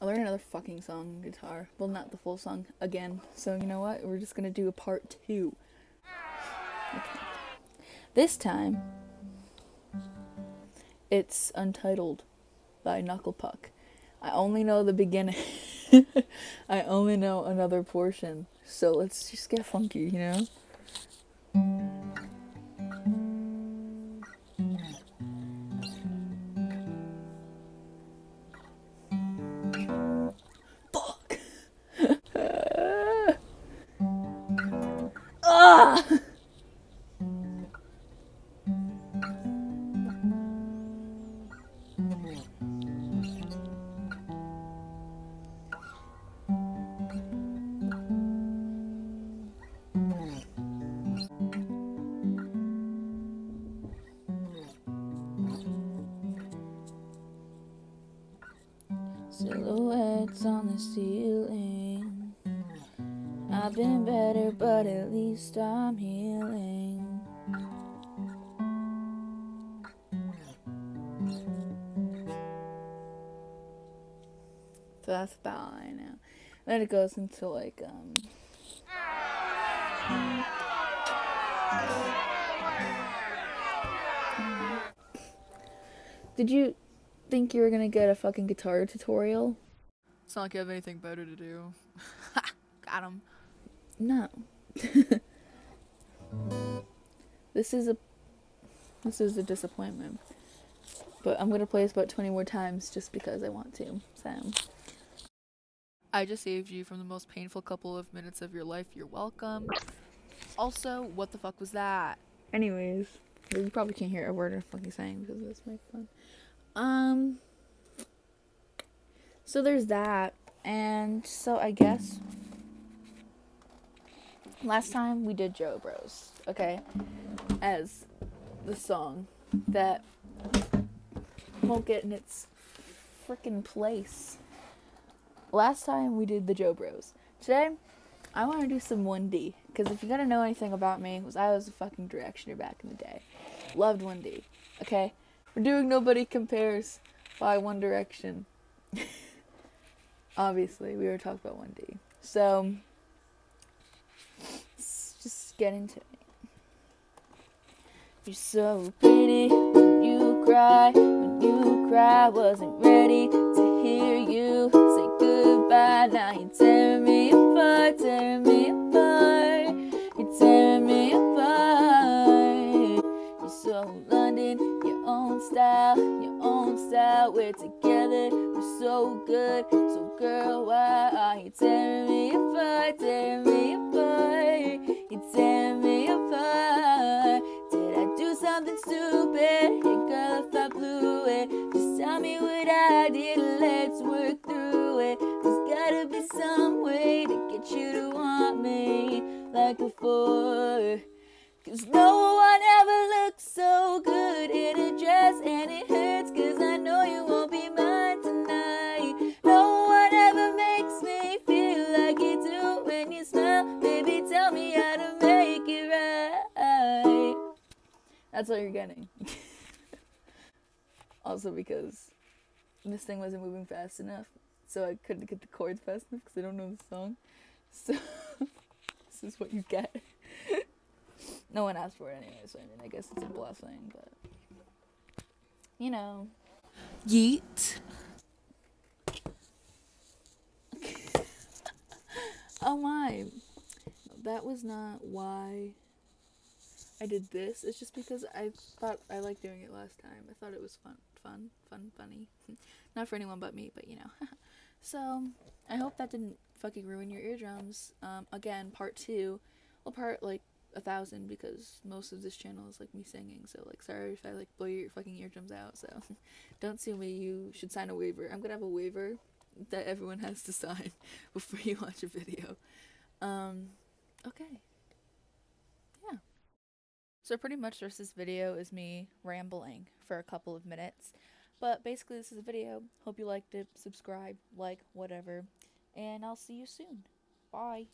I learned another fucking song on guitar. Well, not the full song again. So you know what? We're just gonna do a part two. Okay. This time, it's Untitled by Knuckle Puck. I only know the beginning. I only know another portion. So let's just get funky, you know? Silhouettes on the ceiling. I've been better, but at least I'm healing. So that's about all I know. Then it goes into like um Did you think you were gonna get a fucking guitar tutorial? It's not like you have anything better to do. Got him. No. this is a this is a disappointment. But I'm gonna play this about 20 more times just because I want to. So I just saved you from the most painful couple of minutes of your life. You're welcome. Also, what the fuck was that? anyways, you probably can't hear a word I'm fucking saying because that's my phone. Um so there's that. And so I guess last time we did Jo Bros, okay? As the song that won't get in its freaking place. Last time we did the Jo Bros. Today, I want to do some 1D. Because if you gotta know anything about me, was I was a fucking directioner back in the day. Loved 1D. Okay? We're doing Nobody Compares by One Direction. Obviously, we were talking about 1D. So, get into it. You're so pretty when you cry, when you cry. Wasn't ready to hear you say goodbye. Now you're tearing me apart, tearing me apart. You're tearing me apart. You're so London, your own style, your own style. We're together, we're so good. So, girl, why are you tearing me apart, tearing me apart? Stupid? Hey girl, if I blew it, just tell me what I did. Let's work through it. There's gotta be some way to get you to want me like before. Cause no one ever looks so good in a dress and it hurts cause I know you won't That's all you're getting. also because this thing wasn't moving fast enough, so I couldn't get the chords fast enough because I don't know the song. So this is what you get. no one asked for it anyway, so I mean, I guess it's a blessing, but you know. Yeet. Oh my. That was not why I did this. It's just because I thought I liked doing it last time. I thought it was fun, fun, fun, funny. not for anyone but me, but you know. so, I hope that didn't fucking ruin your eardrums. Um, again, part two. Well, part like a thousand because most of this channel is like me singing. So, like, sorry if I like blow your fucking eardrums out. So, don't sue me. You should sign a waiver. I'm gonna have a waiver that everyone has to sign before you watch a video. Um, okay. So pretty much of this video is me rambling for a couple of minutes. But basically this is a video. Hope you liked it. Subscribe, like, whatever. And I'll see you soon. Bye.